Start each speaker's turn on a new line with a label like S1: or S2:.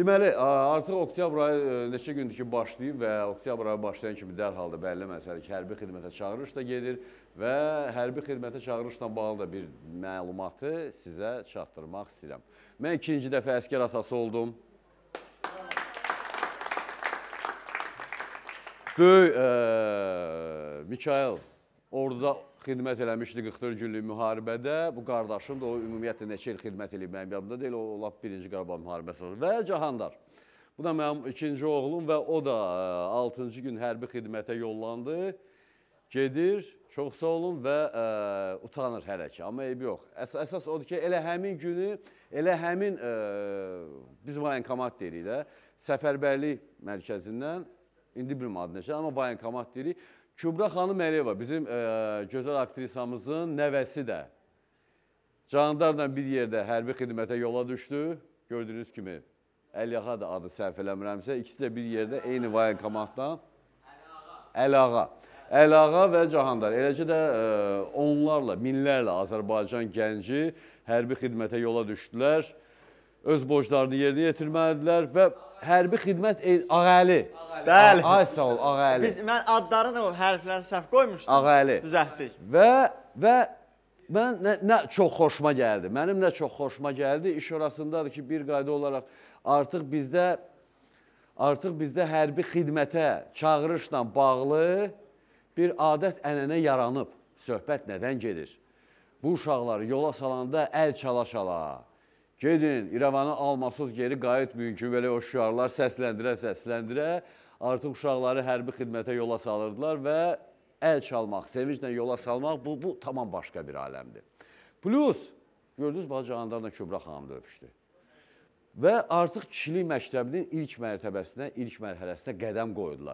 S1: Deməli, artıq oktyabr ayı e, neçə gündür ki, başlayıb və oktyabr ayı başlayan kimi dərhal da bəlli məsələ ki, hərbi xidmətə çağırış da gedir və hərbi xidmətə çağırışla bağlı da bir məlumatı sizə çatdırmaq istəyirəm. Mən ikinci dəfə əskər atası oldum. Böyük e, Mikail orduda xidmət eləmişdi 44 günlük müharibədə. Bu qardaşım da o ümumiyyətlə neçə il xidmət eləyib mənim yanımda deyil. O lap birinci Qarabağ müharibəsi oldu. Və Cahandar. Bu da mənim ikinci oğlum və o da 6-cı gün hərbi xidmətə yollandı. Gedir, çox sağ olun və ə, utanır hələ ki, amma eybi yox. Əs əsas odur ki, elə həmin günü, elə həmin ə, biz voyenkomat deyirik də, səfərbərlik mərkəzindən indi bilmirəm adı necə, amma voyenkomat deyirik. Kübra xanım Əliyeva bizim ə, gözəl aktrisamızın nəvəsi də Candarla bir yerdə hərbi xidmətə yola düşdü. Gördüyünüz kimi Əliağa da adı səhv eləmirəmsə, ikisi də bir yerdə eyni voyenkomatdan Əlağa. Əlağa və Cahandar. Eləcə də ə, onlarla, minlərlə Azərbaycan gənci hərbi xidmətə yola düşdülər. Öz borclarını yerinə yetirməlidirlər və hərbi xidmət el- Ağəli.
S2: Bəli.
S1: Ay sağ ol, Ağəli.
S2: Biz mən adlarını o hərfləri səhv qoymuşdum.
S1: Ağəli.
S2: Düzəltdik.
S1: Və və mən nə, nə çox xoşuma gəldi. Mənim nə çox xoşuma gəldi iş orasındadır ki, bir qayda olaraq artıq bizdə artıq bizdə hərbi xidmətə çağırışla bağlı bir adət-ənənə yaranıb. Söhbət nədən gedir? Bu uşaqları yola salanda əl çala-çala. Gedin, İrəvanı almasız geri qayıtmayın ki, belə o şüarlar səsləndirə-səsləndirə artıq uşaqları hərbi xidmətə yola salırdılar və əl çalmaq, sevinclə yola salmaq bu, bu tamam başqa bir aləmdir. Plus, gördünüz Bacı Candarla Kübra xanım da öpüşdü. Və artıq kişilik məktəbinin ilk mərtəbəsinə, ilk mərhələsinə qədəm qoydular.